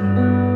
Música